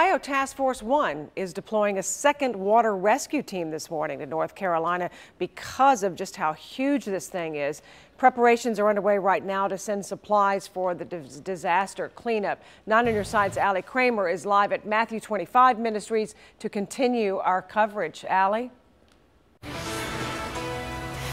Ohio Task Force One is deploying a second water rescue team this morning to North Carolina because of just how huge this thing is. Preparations are underway right now to send supplies for the disaster cleanup. Nine on your side's Allie Kramer is live at Matthew 25 Ministries to continue our coverage. Allie?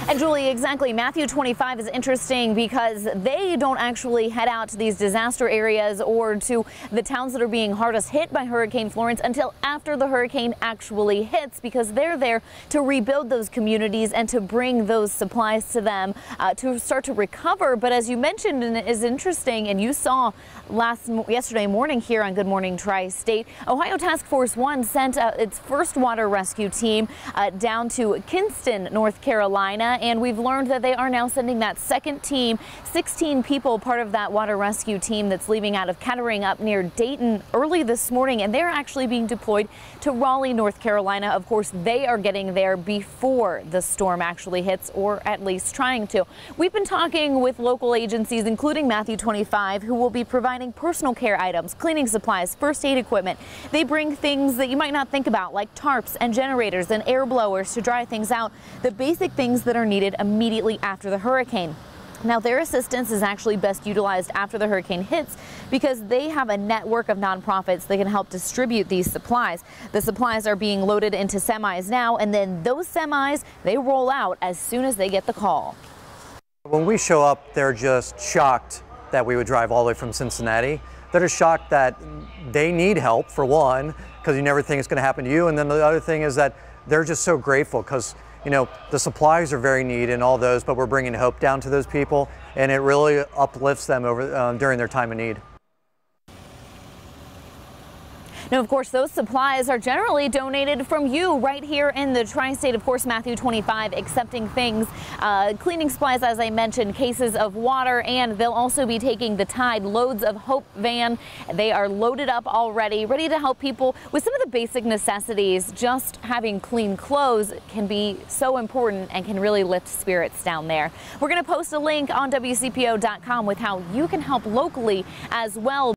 And Julie, exactly. Matthew 25 is interesting because they don't actually head out to these disaster areas or to the towns that are being hardest hit by Hurricane Florence until after the hurricane actually hits because they're there to rebuild those communities and to bring those supplies to them uh, to start to recover. But as you mentioned, and it is interesting, and you saw last yesterday morning here on Good Morning Tri-State, Ohio Task Force One sent uh, its first water rescue team uh, down to Kinston, North Carolina and we've learned that they are now sending that second team, 16 people, part of that water rescue team that's leaving out of Kettering up near Dayton early this morning, and they're actually being deployed to Raleigh, North Carolina. Of course, they are getting there before the storm actually hits, or at least trying to. We've been talking with local agencies, including Matthew 25, who will be providing personal care items, cleaning supplies, first aid equipment. They bring things that you might not think about, like tarps and generators and air blowers to dry things out, the basic things that are needed immediately after the hurricane. Now, their assistance is actually best utilized after the hurricane hits because they have a network of nonprofits that can help distribute these supplies. The supplies are being loaded into semis now, and then those semis, they roll out as soon as they get the call. When we show up, they're just shocked that we would drive all the way from Cincinnati. They're just shocked that they need help, for one, because you never think it's going to happen to you. And then the other thing is that they're just so grateful because you know, the supplies are very neat and all those, but we're bringing hope down to those people, and it really uplifts them over uh, during their time of need. Now, of course, those supplies are generally donated from you right here in the tri-state. Of course, Matthew 25 accepting things, uh, cleaning supplies, as I mentioned, cases of water, and they'll also be taking the Tide Loads of Hope van. They are loaded up already, ready to help people with some of the basic necessities. Just having clean clothes can be so important and can really lift spirits down there. We're going to post a link on WCPO.com with how you can help locally as well.